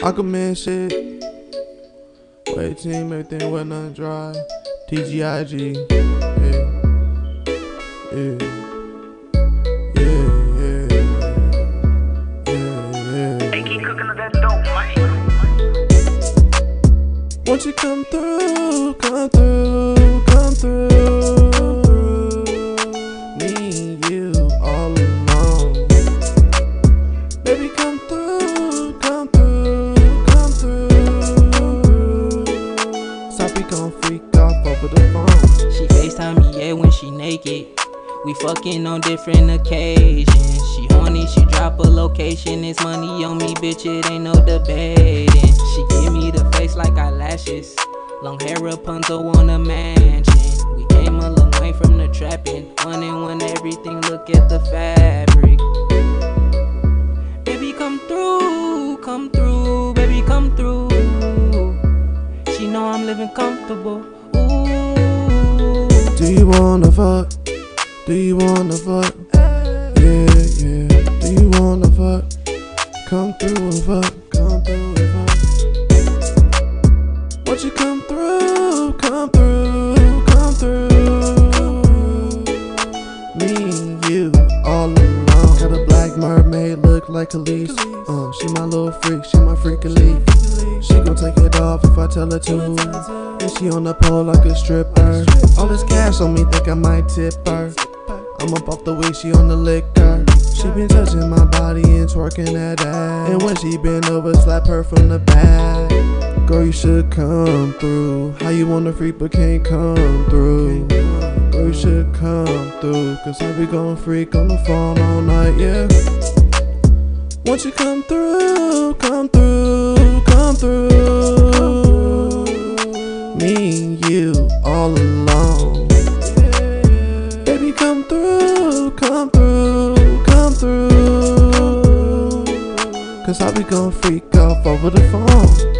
Aquaman shit. Wait team, everything wet and dry. TGIG. Yeah. Yeah. Yeah, yeah. Yeah, yeah. They keep cooking up that dope, man. Won't you come through, come through, come through? Me and you gon' freak off over the phone. She FaceTime me, yeah, when she naked. We fucking on different occasions. She horny, she drop a location. It's money on me, bitch, it ain't no debating. She give me the face like eyelashes. Long hair, Rapunzel on a mansion. We came a long way from the trapping. 1N1, everything, look at the fabric. Baby, come through, come through, baby, come through. Know I'm living comfortable. Ooh. Do you wanna fuck? Do you wanna fuck? Yeah, yeah. Do you wanna fuck? Come through and fuck. Come through and fuck. Won't you come through? Come through. Come through. Me and you all alone. Got a black mermaid look like Elise. Uh, she my little freak. She my freak elite. She gon' take tell her to. And she on the pole like a stripper. All this cash on me, think I might tip her. I'm up off the way she on the liquor. She been touching my body and twerking that ass. And when she been over, slap her from the back. Girl, you should come through. How you wanna freak but can't come through? Girl, you should come through. Cause I be gon' freak on the phone all night, yeah. Won't you come through, come through, all alone. Baby, come through, come through, come through. Cause I be gon' freak off over the phone.